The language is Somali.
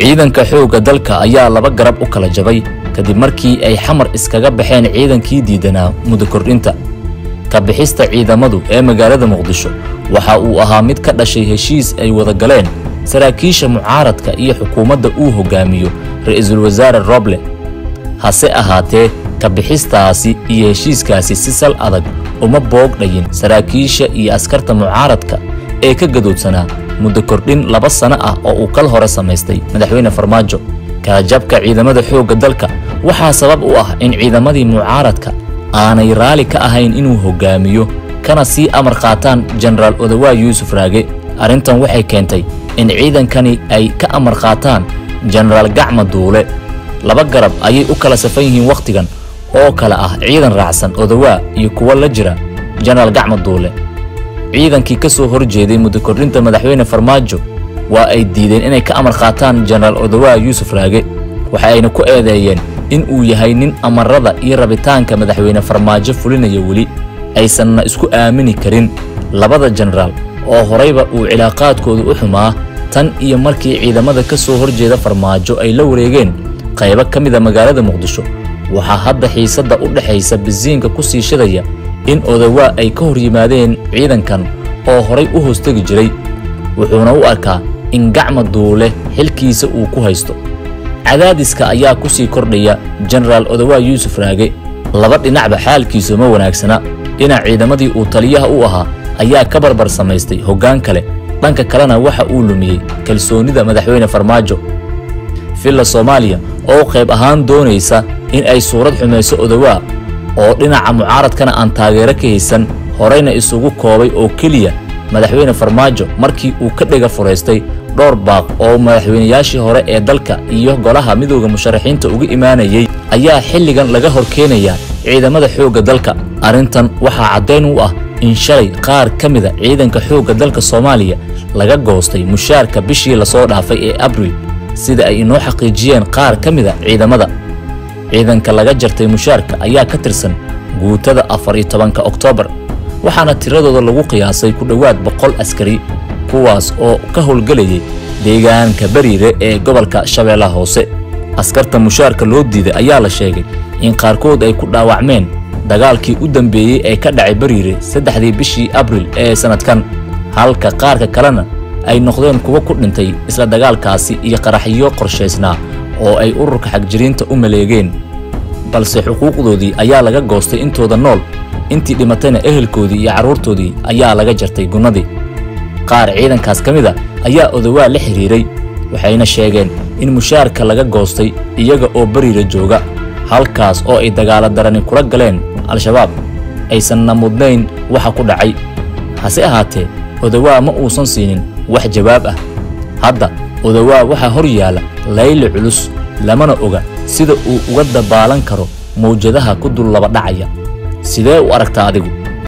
ciidanka xoogga dalka ayaa laba garab u kala jabay kadib markii ay xamar iskaga baxeen ciidankii diidanaa muddo kordhinta. Ka bixista ciidamadu ee magaalada muqdisho waxa uu ahaa mid ka dhashay heshiis ay wada galeen saraakiisha mucaaradka iyo xukuumadda uu hogaamiyo ra'iisul wasaare roble. Hase ahaatee ka bixistaasi iyo heshiiskaasi si sal adag uma boogdhayin saraakiisha iyo askarta mucaaradka ee ka gadoodsanaa muddo kordhin laba sano ah oo uu kal hore samaystay madaxweyne farmaajo. Kalajabka ciidamada xoogga dalka waxaa sabab u ah in ciidamadii mucaaradka aanay raali ka ahayn inuu hogaamiyo kana sii amar qaataan jenaraal odawaa yuusuf raage. Arrintan waxay keentay in ciidankani ay ka amar qaataan jenaraal gacma duule. Laba garab ayay u kala safan yihiin wakhtigan oo kale ah ciidan raacsan odawaa iyo kuwo la jira jenaraal gacma duule ciidankii ka soo horjeeday muddo kordhinta madaxweyne farmaajo waa ay diideen inay ka amar qaataan jenaraal odawaa yuusuf raage waxa ayna ku eedeeyeen in uu yahay nin amarada iyo rabitaanka madaxweyne farmaajo fulinaya weli aysanna isku aamini karin. Labada jenaraal oo horayba uu cilaaqaadkooda u xumaa tan iyo markii ciidamada ka soo horjeeda farmaajo ay la wareegeen qaybo ka mida magaalada muqdisho waxaa hadda xiisadda u dhexaysa bisiinka ku sii shidaya in odawaa ay ka hor yimaadeen ciidankan oo horay u hoostegi jiray wuxuuna u arkaa in gacma duule xilkiisa uu ku haysto. Cadaadiska ayaa ku sii kordhaya jenaraal odawaa yuusuf raage. Laba dhinacba xaalkiisu ma wanaagsana. Dhinac ciidamadii uu taliyaha u ahaa ayaa ka barbar samaystay hoggaan kale. Dhanka kalena waxa uu lumiyey kalsoonnida madaxweyne farmaajo. Villa soomaaliya oo qayb ahaan doonaysa in ay suurad xumayso odawaa oo dhinaca mucaaradkana aan taageero ka haysan horeyna isugu koobay oo keliya madaxweyne farmaajo markii uu ka dhega furaystay dhowr baaq oo madaxweynayaashii hore ee dalka iyo golaha midooda musharaxiinta uga imaanayay ayaa xilligan laga hor keenayaa ciidamada xoogga dalka. Arrintan waxaa caddayn u ah in shalay qaar ka mida ciidanka xoogga dalka soomaaliya laga goostay mushaarka bishii la soo dhaafay ee abril sida ay inoo xaqiijiyeen qaar ka mida ciidamada ciidanka laga jartay mushaarka ayaa ka tirsan guutada afar iyo tobanka oktoobar waxaana tiradooda lagu qiyaasay ku dhowaad boqol askari kuwaas oo ka howlgelayay deegaanka bariire ee gobolka shabeellaha hoose. Askarta mushaarka loo diiday ayaa la sheegay in qaarkood ay ku dhaawacmeen dagaalkii u dambeeyey ee ka dhacay bariire saddexdii bishii abril ee sannadkan halka qaarka kalena ay noqdeen kuwo ku dhintay isla dagaalkaasi iyo qaraxyo qorshaysnaa oo ay ururka xagjiriinta u maleegeen balse xuquuqdoodii ayaa laga goostay intooda nool. Intii dhimatayna ehelkoodii iyo carruurtoodii ayaa laga jartay gunnadii. Qaar ciidankaas ka mid a ayaa odawaa la xidhiiray waxayna sheegeen in mushaarka laga goostay iyaga oo bariira jooga halkaas oo ay dagaalo darani kula galeen al-shabaab. Aysanna mudnayn waxa ku dhacay. Hase ahaatee odawaa ma uusan siinin wax jawaab ah. Hadda odawaa waxaa hor yaalla layli culus lamana oga sida uu uga dabaalan karo mawjadaha ku dul laba dhacaya. Sidee u aragtaa adigu